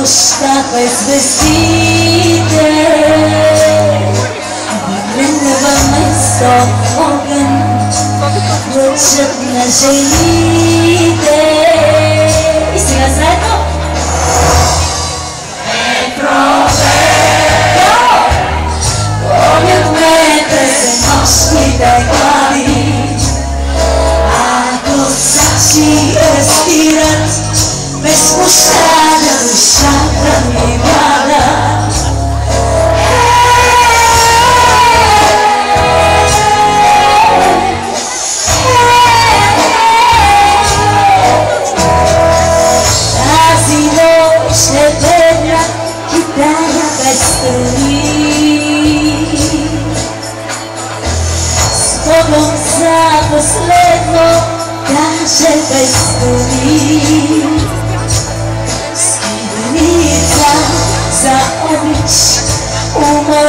gusta pues vestirte Aprende va messo organ Rocha na gelina żeby stulić Stulica zaobić umowę